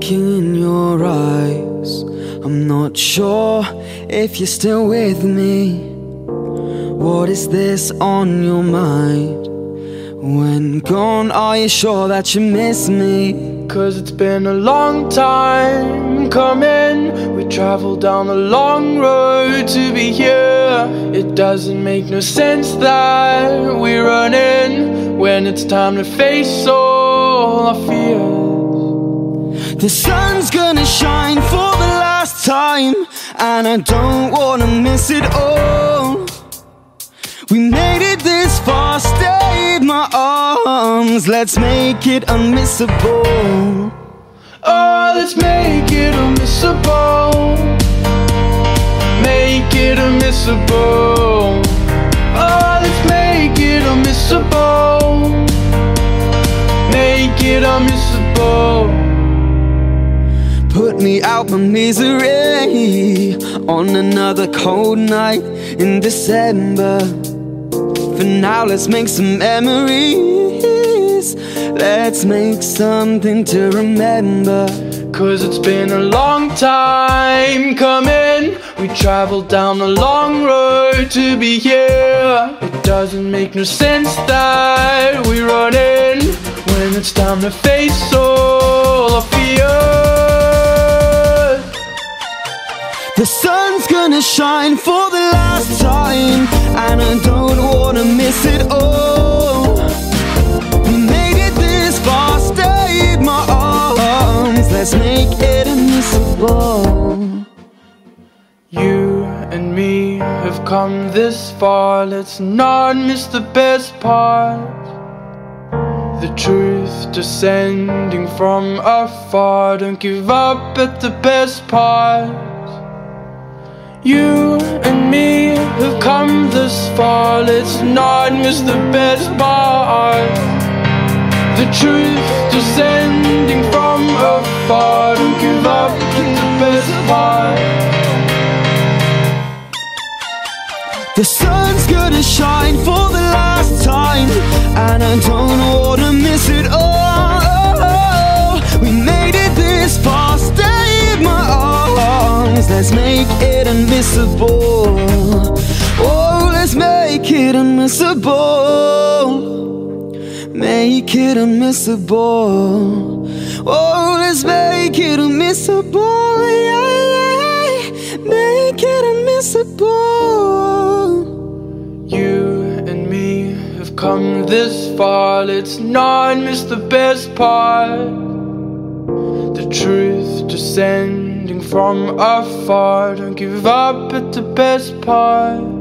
looking in your eyes. I'm not sure if you're still with me. What is this on your mind? When gone, are you sure that you miss me? Cause it's been a long time coming. We traveled down a long road to be here. It doesn't make no sense that we're running when it's time to face all our fears. The sun's gonna shine for the last time, and I don't wanna miss it all. We made it this far, stay in my arms. Let's make it unmissable. Oh, let's make it unmissable. Make it unmissable. Me out my misery on another cold night in December. For now, let's make some memories. Let's make something to remember. Cause it's been a long time coming. We traveled down a long road to be here. It doesn't make no sense that we're running when it's time to face all our fears. The sun's gonna shine for the last time, and I don't wanna miss it all. Made it this far, stay in my arms. Let's make it unmissable. You and me have come this far. Let's not miss the best part. The truth descending from afar. Don't give up at the best part. You and me have come this far. Let's not miss the best part. The truth descending from afar. Don't give up at the best part. The sun's gonna shine for the last time, and I don't wanna miss it all. We made it this far, stay in my arms. Let's make it it unmissable. Make it unmissable. Oh, let's make it unmissable. Yeah, yeah. Make it unmissable. You and me have come this far. Let's not miss the best part. The truth descending from afar. Don't give up at the best part.